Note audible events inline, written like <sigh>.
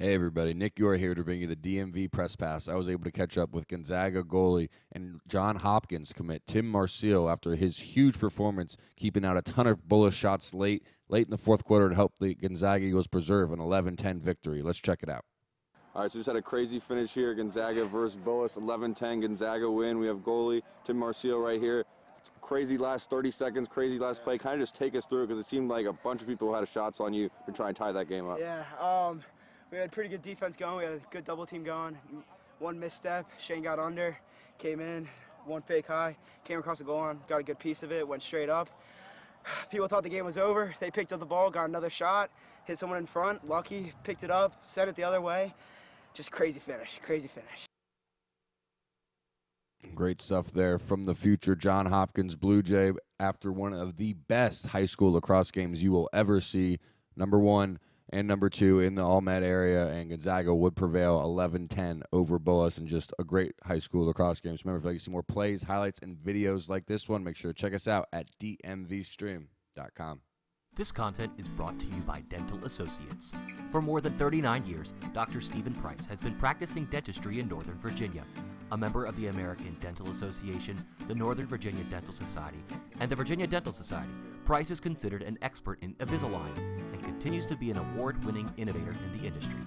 Hey everybody, Nick Yor here to bring you the DMV press pass. I was able to catch up with Gonzaga goalie and John Hopkins commit Tim Marcille after his huge performance, keeping out a ton of Bullis shots late, late in the fourth quarter to help the Gonzaga Eagles preserve an 11-10 victory. Let's check it out. All right, so just had a crazy finish here. Gonzaga versus Bullis, 11-10 Gonzaga win. We have goalie Tim Marcille right here. Crazy last 30 seconds, crazy last play. Kind of just take us through because it seemed like a bunch of people had shots on you to try and tie that game up. Yeah, um, we had pretty good defense going. We had a good double team going. One misstep, Shane got under, came in, one fake high, came across the goal line, got a good piece of it, went straight up. <sighs> People thought the game was over. They picked up the ball, got another shot, hit someone in front. Lucky, picked it up, sent it the other way. Just crazy finish, crazy finish. Great stuff there from the future John Hopkins Blue Jay after one of the best high school lacrosse games you will ever see. Number one, and number two in the All-Met area, and Gonzaga would prevail 11-10 over Bullis, and just a great high school lacrosse game. So remember, if you'd like to see more plays, highlights, and videos like this one, make sure to check us out at dmvstream.com. This content is brought to you by Dental Associates. For more than 39 years, Dr. Stephen Price has been practicing dentistry in Northern Virginia. A member of the American Dental Association, the Northern Virginia Dental Society, and the Virginia Dental Society, Price is considered an expert in Invisalign continues to be an award winning innovator in the industry.